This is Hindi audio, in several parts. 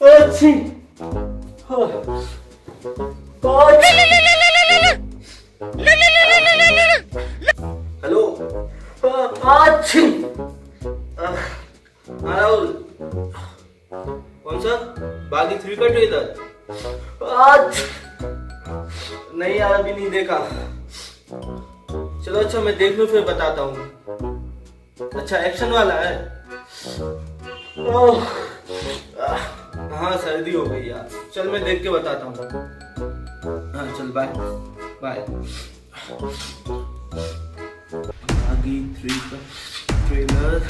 अच्छी। हेलो। अच्छी हाँ। राहुल। कौन सा? बागी थ्री कट इधर। नहीं यार अभी नहीं देखा। चलो अच्छा मैं देख लूँ फिर बताता हूँ। अच्छा एक्शन वाला है। ओह, हाँ सर्दी हो गई यार। चल, मैं देख के बताता हूँ हाँ चल बाय बाय थ्री का ट्रेलर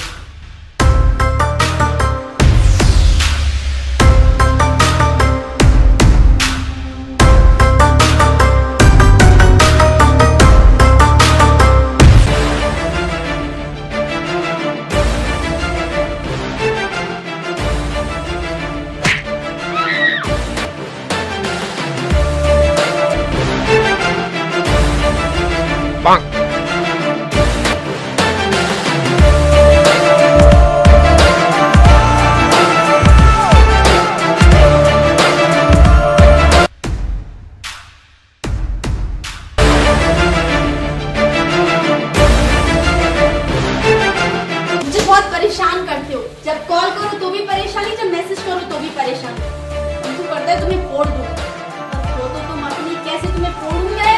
मुझे है तुम्हें फोड़ दूँ। अब तो तुम अपनी कैसे तुम्हें फोड़ूँगा?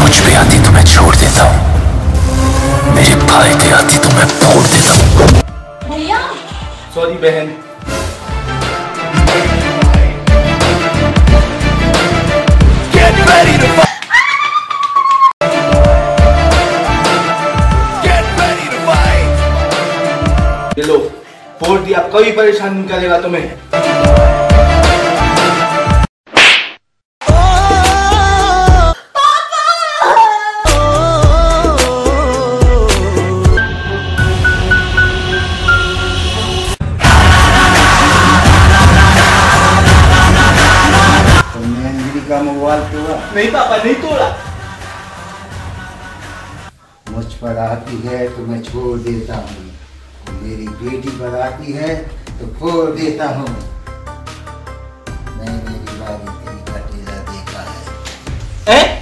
कुछ भी आती तो छोड़ देता हूँ। मेरे फ़ायदे आती तो मैं फोड़ देता हूँ। भैया? सॉरी बहन। Get ready to fight! Get ready to fight! ये लो फोड़ दिया। कोई परेशान नहीं करेगा तुम्हें। का मोबाइल तोड़ा नहीं पापा नहीं तोड़ा। मुझ पर आती है तो मैं छोड़ देता हूँ। मेरी बेटी पर आती है तो फोड़ देता हूँ। मेरी बारी तेरी का देखा है। ए?